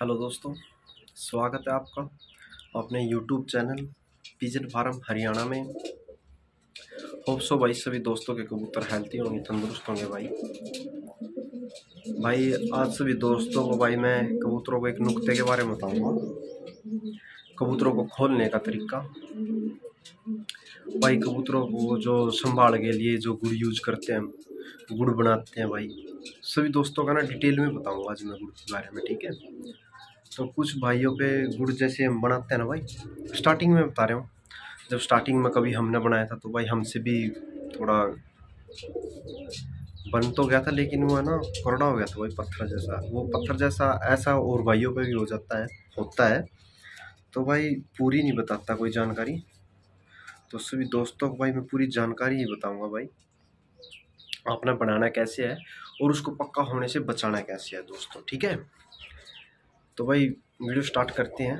Hello दोस्तों, स्वागत है आपका अपने YouTube channel pigeon farm Haryana में। होप सो भाई सभी दोस्तों के कबूतर हेल्थी होंगे, तंदुरुस्त होंगे भाई। भाई, आज सभी दोस्तों को भाई मैं कबूतरों को एक नुक्ते के बारे में बताऊँगा। कबूतरों को खोलने का तरीका। भाई कबूतरों को जो संभाल के लिए जो गुड़ यूज़ करते हैं, गुड़ बनाते हैं भाई। सभी दोस्तों का ना डिटेल में बताऊँगा आज मैं गुड़ के बारे में, ठीक है? तो कुछ भाइयों पे गुड़ जैसे हम बनाते हैं ना भाई स्टार्टिंग में बता रहे हूँ। जब स्टार्टिंग में कभी हमने बनाया था तो भाई हमसे भी थोड़ा बन तो गया था, लेकिन वो है ना कोरडा हो गया था भाई पत्थर जैसा। वो पत्थर जैसा ऐसा और भाइयों पे भी हो जाता है, होता है। तो भाई पूरी नहीं बताता कोई जानकारी। तो सभी दोस्तों को भाई मैं पूरी जानकारी ही बताऊँगा भाई। अपना बनाना कैसे है और उसको पक्का होने से बचाना कैसे है दोस्तों, ठीक है? तो भाई वीडियो स्टार्ट करते हैं।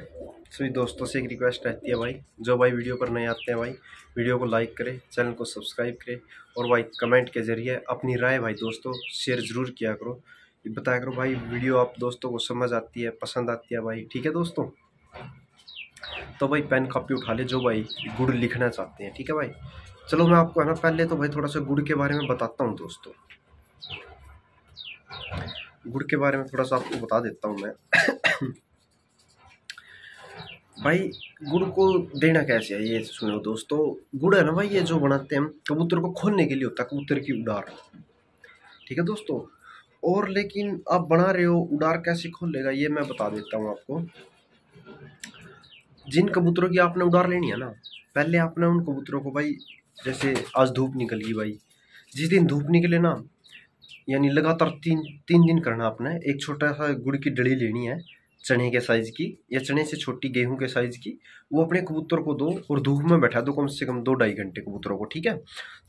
सभी दोस्तों से एक रिक्वेस्ट रहती है भाई। जो भाई वीडियो पर नए आते हैं भाई, वीडियो को लाइक करें चैनल को सब्सक्राइब करें और भाई कमेंट के ज़रिए अपनी राय भाई दोस्तों शेयर ज़रूर किया करो। बताया करो भाई, वीडियो आप दोस्तों को समझ आती है, पसंद आती है भाई। ठीक है दोस्तों? तो भाई पेन कॉपी उठा ले जो भाई गुड़ लिखना चाहते हैं। ठीक है भाई? चलो मैं आपको है ना, पहले तो भाई थोड़ा सा गुड़ के बारे में बताता हूँ दोस्तों। गुड़ के बारे में थोड़ा सा आपको बता देता हूँ मैं। भाई, गुड़ को देना कैसे है? ये सुनो दोस्तों, गुड़ है ना भाई, ये जो बनाते हैं कबूतर को खोलने के लिए होता है, कबूतर की उड़ार। ठीक है दोस्तों? और लेकिन आप बना रहे हो, उड़ार कैसे खोलेगा, ये मैं बता देता हूँ आपको। जिन कबूतरों की आपने उड़ार लेनी है ना, पहले आपने उन कबूतरों को भाई, जैसे आज धूप निकल गई भाई, जिस दिन धूप निकले ना यानी लगातार तीन तीन दिन करना आपने एक छोटा सा गुड़ की डली लेनी है, चने के साइज़ की, या चने से छोटी गेहूँ के साइज़ की, वो अपने कबूतर को दो और धूप में बैठा दो, कम से कम दो ढाई घंटे कबूतरों को, ठीक है?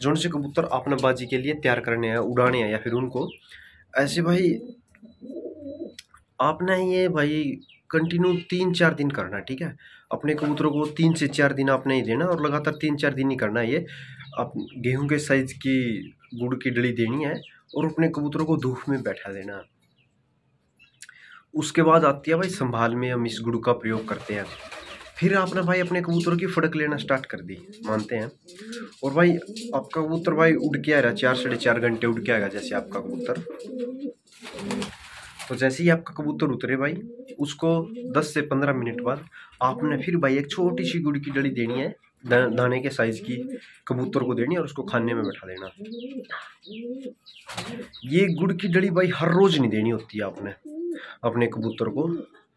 जो से कबूतर आपने बाजी के लिए तैयार करने हैं, उड़ाने हैं, या फिर उनको ऐसे भाई, आपने ये भाई कंटिन्यू तीन, चार दिन करना, ठीक है? अपने कबूतरों को तीन से चार दिन आपने ही देना, और लगातार तीन, चार दिन ही करना ये। आप गेहूँ के साइज़ की गुड़ की डली देनी है और अपने कबूतरों को धूप में बैठा देना उसके बाद आती है भाई संभाल में हम इस गुड़ का प्रयोग करते हैं। फिर आपने भाई अपने कबूतरों की फड़क लेना स्टार्ट कर दी, मानते हैं? और भाई, आपका कबूतर भाई उड़ के आ रहा चार साढ़े चार घंटे उड़ के आएगा जैसे आपका कबूतर। तो जैसे ही आपका कबूतर उतरे भाई, उसको दस से पंद्रह मिनट बाद आपने फिर भाई एक छोटी सी गुड़ की डली देनी है। दाने के साइज़ की कबूतर को देनी और उसको खाने में बैठा देना। ये गुड़ की डली भाई हर रोज नहीं देनी होती है आपने, अपने कबूतर को।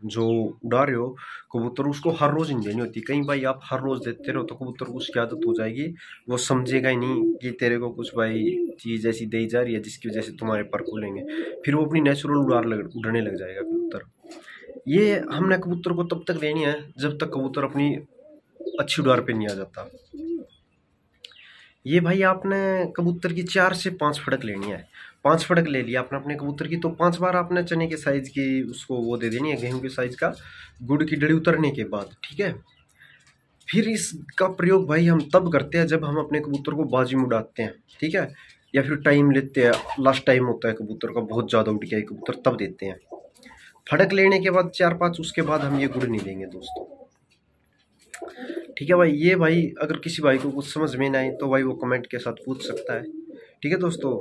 जो उड़ा रहे हो, कबूतर उसको हर रोज़ नहीं देनी होती। कहीं भाई आप हर रोज़ देते रहो तो कबूतर को उसकी आदत हो जाएगी। वो समझेगा ही नहीं कि तेरे को कुछ भाई चीज़ ऐसी दी जा रही है जिसकी वजह से तुम्हारे पर खुलेंगे। फिर वो अपनी नेचुरल उड़ार लग, उड़ने लग जाएगा कबूतर। ये हमने कबूतर को तब तक देनी है जब तक कबूतर अपनी अच्छी उड़ार पे नहीं आ जाता। ये भाई आपने कबूतर की चार से पाँच फटक लेनी है। पाँच फटक ले लिया आपने अपने कबूतर की तो पाँच बार आपने चने के साइज़ की उसको वो दे देनी है, गेहूँ के साइज़ का, गुड़ की डड़ी उतरने के बाद, ठीक है? फिर इसका प्रयोग भाई हम तब करते हैं जब हम अपने कबूतर को बाजी में उड़ाते हैं, ठीक है? या फिर टाइम लेते हैं लास्ट टाइम होता है कबूतर का, बहुत ज़्यादा उड़ गया कबूतर, तब देते हैं। फटक लेने के बाद चार पाँच, उसके बाद हम ये गुड़ नहीं देंगे दोस्तों। ठीक है भाई? ये भाई अगर किसी भाई को कुछ समझ में ना आए तो भाई वो कमेंट के साथ पूछ सकता है। ठीक है दोस्तों?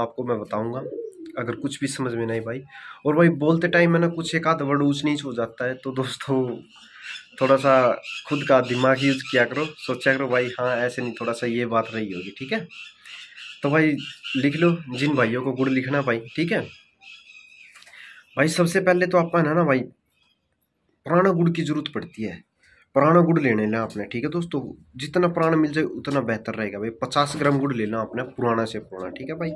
आपको मैं बताऊँगा, अगर कुछ भी समझ में नहीं भाई। और भाई, बोलते टाइम में ना कुछ एक आध वर्ड ऊँच नीच हो जाता है तो दोस्तों थोड़ा सा खुद का दिमाग यूज़ किया करो। सोचा करो भाई हाँ ऐसे नहीं थोड़ा सा ये बात रही होगी, ठीक है? तो भाई, लिख लो, जिन भाइयों को गुड़ लिखना भाई, ठीक है? भाई, सबसे पहले तो आपका है ना भाई पुराना गुड़ की ज़रूरत पड़ती है। पुराना गुड़ लेने लेना आपने, ठीक है दोस्तों? जितना पुराना मिल जाए उतना बेहतर रहेगा भाई। पचास ग्राम गुड़ लेना आपने, पुराना से पुराना, ठीक है भाई?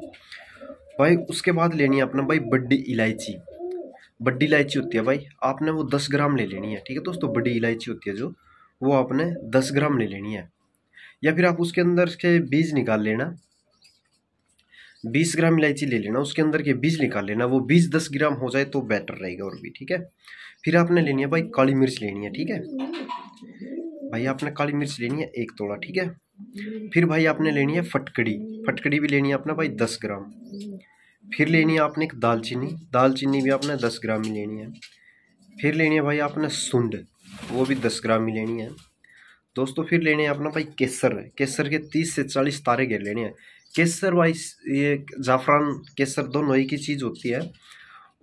भाई, उसके बाद लेनी है अपना भाई बड्डी इलायची। बड्डी इलायची होती है भाई, आपने वो दस ग्राम ले लेनी है, ठीक है दोस्तों? बड्डी इलायची होती है जो, वो आपने दस ग्राम ले लेनी है। या फिर आप उसके अंदर के बीज निकाल लेना बीस ग्राम इलायची ले लेना, उसके अंदर के बीज निकाल लेना, वो बीस दस ग्राम हो जाए तो बेटर रहेगा और भी, ठीक है? फिर आपने लेनी है भाई काली मिर्च लेनी है, ठीक है? भाई आपने काली मिर्च लेनी है एक तोड़ा, ठीक है? फिर भाई आपने लेनी है फटकड़ी फटकड़ी भी लेनी है अपना भाई दस ग्राम। फिर लेनी है आपने एक दालचीनी दालचीनी भी आपने दस ग्राम ही लेनी है। फिर लेनी है भाई आपने सुंड, वो भी दस ग्राम ही लेनी है। दोस्तों, फिर लेने हैं अपना भाई केसर। केसर के तीस से चालीस तारे घेर लेने हैं। केसर भाई, ये जाफरान केसर दोनों ही चीज़ होती है।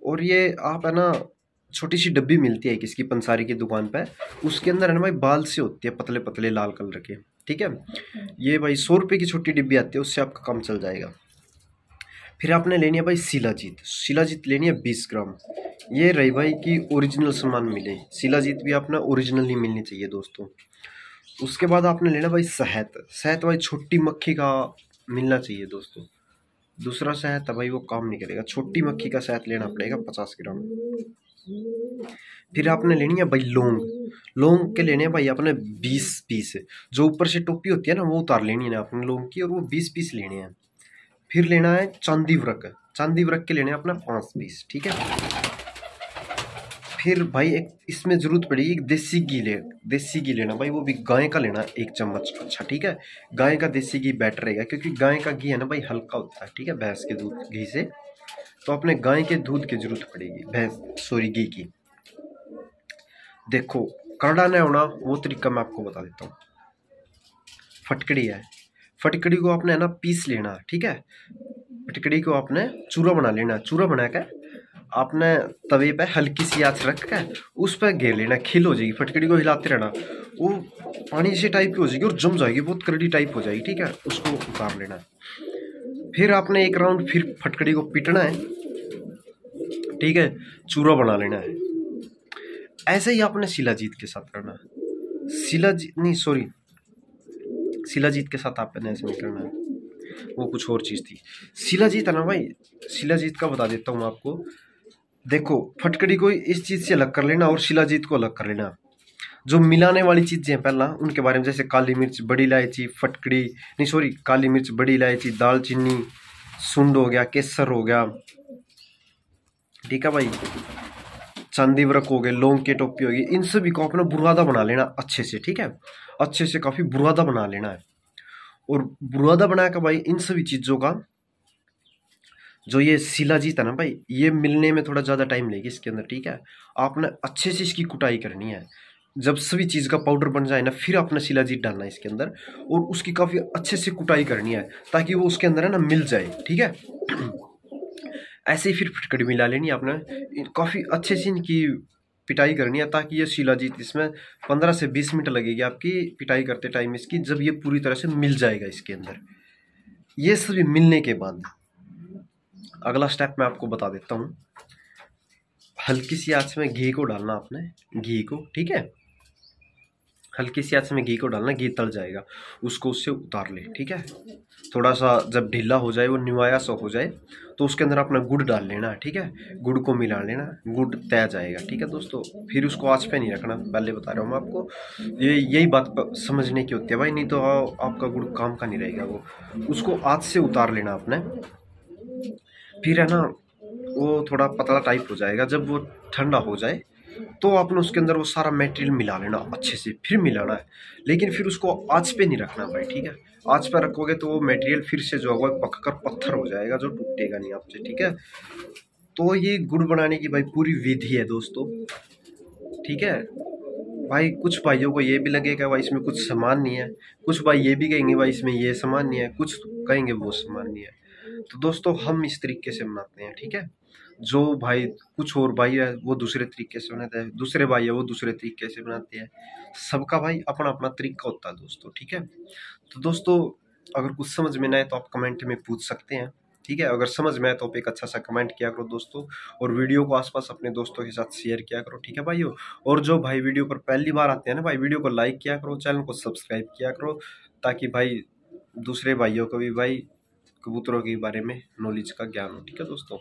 और ये आप, है ना छोटी सी डब्बी मिलती है किसकी पंसारी की दुकान पे, उसके अंदर, है ना भाई, बाल से होती है पतले पतले लाल कलर के। ठीक है? ये भाई सौ रुपये की छोटी डिब्बी आती है, उससे आपका काम चल जाएगा। फिर आपने लेनी है भाई शिलाजीत शिलाजीत लेनी है बीस ग्राम। ये रही भाई की ओरिजिनल सामान मिले। शिलाजीत भी आपने ओरिजिनल ही मिलनी चाहिए, दोस्तों। उसके बाद आपने लेना भाई शहद। शहद भाई छोटी मक्खी का मिलना चाहिए दोस्तों। दूसरा शहद भाई वो काम नहीं करेगा। छोटी मक्खी का शहद लेना पड़ेगा पचास ग्राम। फिर आपने लेनी है भाई लौंग। लौंग के लेने हैं भाई आपने बीस पीस। जो ऊपर से टोपी होती है ना, वो उतार लेनी है आपने लौंग की और वो बीस पीस लेने हैं। फिर लेना है चांदी व्रक। चांदी व्रक के लेने हैं अपना पाँच पीस, ठीक है? फिर भाई एक इसमें ज़रूरत पड़ेगी एक देसी घी ले, देसी घी लेना। भाई वो भी गाय का लेना एक चम्मच। अच्छा ठीक है? गाय का देसी घी बेटर रहेगा क्योंकि गाय का घी है ना भाई, हल्का होता है, ठीक है? भैंस के दूध घी से। तो अपने गाय के दूध की ज़रूरत पड़ेगी, भैंस, सॉरी, घी की। देखो करड़ा नहीं होना, वो तरीका मैं आपको बता देता हूँ। फटकड़ी है। फटकड़ी को आपने है ना पीस लेना, ठीक है? फटकड़ी को आपने चूरा बना लेना। चूरा बना कर आपने तवे पे हल्की सी आँच रख कर उस पर घेर लेना, खिल हो जाएगी, फटकड़ी को हिलाते रहना। वो पानी से टाइप की हो जाएगी और जम जाएगी, बहुत करड़ी टाइप हो जाएगी, ठीक है? उसको उतार लेना। फिर आपने एक राउंड फिर फटकड़ी को पीटना है, ठीक है? चूरा बना लेना है। ऐसे ही आपने शिलाजीत के साथ करना है। शिलाजीत नहीं सॉरी शिलाजीत के साथ आपने ऐसे नहीं करना है। वो कुछ और चीज़ थी। शिलाजीत है ना भाई? शिलाजीत का बता देता हूँ आपको। देखो, फटकड़ी को इस चीज़ से अलग कर लेना और शिलाजीत को अलग कर लेना। जो मिलाने वाली चीज़ें हैं पहला, उनके बारे में, जैसे काली मिर्च, बड़ी इलायची, फटकड़ी, नहीं सॉरी काली मिर्च, बड़ी इलायची, दालचीनी, सुंड हो गया, केसर हो गया। ठीक है भाई? चांदी व्रक हो गए, लौंग के टोपी होगी इन सभी को अपना बुरादा बना लेना अच्छे से, ठीक है? अच्छे से काफ़ी बुरादा बना लेना है। और बुरादा बना कर भाई इन सभी चीज़ों का जो ये शिलाजीत है ना भाई, ये मिलने में थोड़ा ज़्यादा टाइम लेगी इसके अंदर, ठीक है? आपने अच्छे से इसकी कुटाई करनी है। जब सभी चीज़ का पाउडर बन जाए ना, फिर आपने शिलाजीत डालना है इसके अंदर और उसकी काफ़ी अच्छे से कुटाई करनी है ताकि वो उसके अंदर है ना मिल जाए, ठीक है? ऐसे ही फिर फिटकड़ी मिला लेनी आपने। काफ़ी अच्छे से इनकी पिटाई करनी है ताकि ये शिलाजीत इसमें पंद्रह से बीस मिनट लगेगी आपकी पिटाई करते टाइम इसकी, जब ये पूरी तरह से मिल जाएगा इसके अंदर। ये सभी मिलने के बाद। अगला स्टेप मैं आपको बता देता हूँ। हल्की सी आँच में घी को डालना आपने, घी को, ठीक है? हल्की सी आँच में घी को डालना, घी तल जाएगा। उसको उससे उतार ले, ठीक है? थोड़ा सा जब ढीला हो जाए, वो निवाया सा हो जाए तो उसके अंदर अपना गुड़ डाल लेना, ठीक है? गुड़ को मिला लेना, गुड़ तय जाएगा, ठीक है दोस्तों? फिर उसको आँच पे नहीं रखना, पहले बता रहा हूँ मैं आपको। ये, यही बात समझने की होती है भाई, नहीं तो आपका गुड़ काम का नहीं रहेगा वो। उसको आँच से उतार लेना आपने। फिर है ना, वो थोड़ा पतला टाइप हो जाएगा। जब वो ठंडा हो जाए तो आपने उसके अंदर वो सारा मटेरियल मिला लेना, अच्छे से, फिर मिलाना है। लेकिन फिर उसको आँच पे नहीं रखना भाई, ठीक है? आँच पे रखोगे तो वो मटेरियल फिर से जो होगा पक कर पत्थर हो जाएगा, जो टूटेगा नहीं आपसे, ठीक है? तो ये गुड़ बनाने की भाई पूरी विधि है दोस्तों, ठीक है? भाई कुछ भाइयों को ये भी लगेगा, भाई इसमें कुछ सामान नहीं है। कुछ भाई ये भी कहेंगे, भाई इसमें ये सामान नहीं है। कुछ कहेंगे, वो सामान नहीं है। तो दोस्तों हम इस तरीके से बनाते हैं, ठीक है? जो भाई कुछ और भाई है, वो दूसरे तरीके से बनाते हैं, दूसरे भाई है, वो दूसरे तरीके से बनाते हैं। सबका भाई अपना अपना तरीका होता है दोस्तों, ठीक है? तो दोस्तों, अगर कुछ समझ में ना आए तो आप कमेंट में पूछ सकते हैं, ठीक है? अगर समझ में आए तो आप एक अच्छा सा कमेंट किया करो दोस्तों, और वीडियो को आसपास अपने दोस्तों के साथ शेयर किया करो, ठीक है भाइयों? और जो भाई वीडियो पर पहली बार आते हैं ना भाई, वीडियो को लाइक किया करो, चैनल को सब्सक्राइब किया करो, ताकि भाई दूसरे भाइयों को भी भाई कबूतरों के बारे में नॉलेज का ज्ञान हो ठीक है दोस्तों?